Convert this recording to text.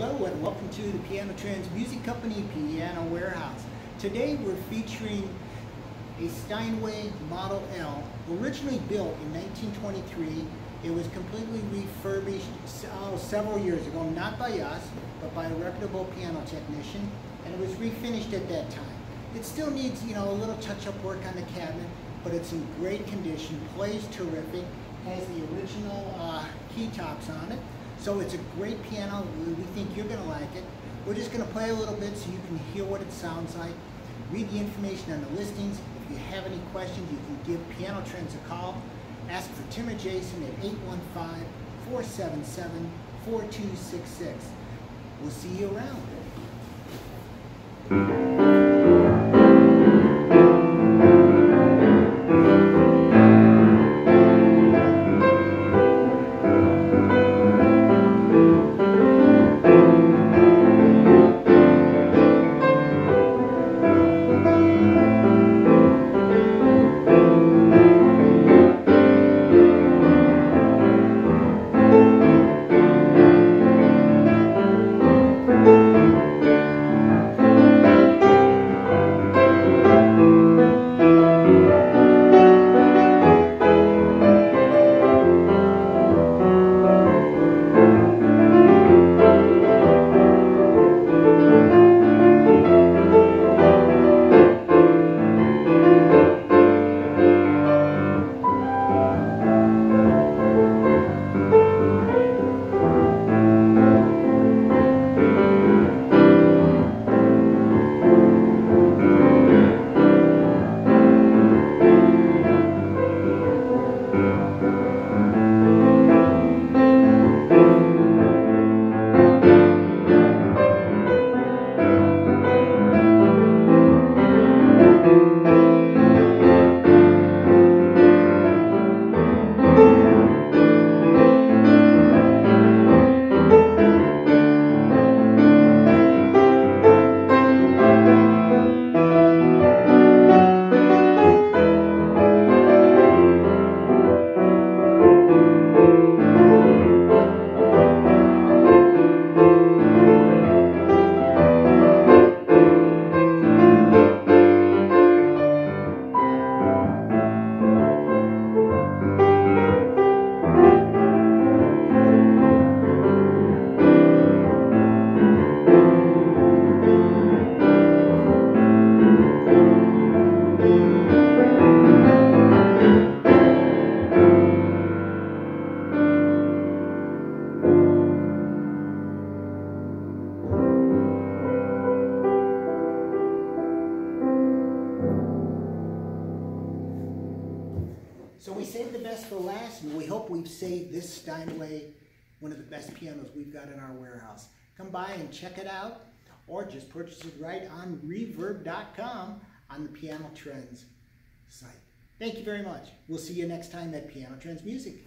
Hello and welcome to the Piano Trends Music Company Piano Warehouse. Today we're featuring a Steinway Model L, originally built in 1923. It was completely refurbished oh, several years ago, not by us, but by a reputable piano technician, and it was refinished at that time. It still needs, you know, a little touch-up work on the cabinet, but it's in great condition, plays terrific, has the original uh, key tops on it, so it's a great piano. We think you're going to like it. We're just going to play a little bit so you can hear what it sounds like. Read the information on the listings. If you have any questions, you can give Piano Trends a call. Ask for Tim or Jason at 815-477-4266. We'll see you around. So we saved the best for last, and we hope we've saved this Steinway, one of the best pianos we've got in our warehouse. Come by and check it out, or just purchase it right on reverb.com on the Piano Trends site. Thank you very much. We'll see you next time at Piano Trends Music.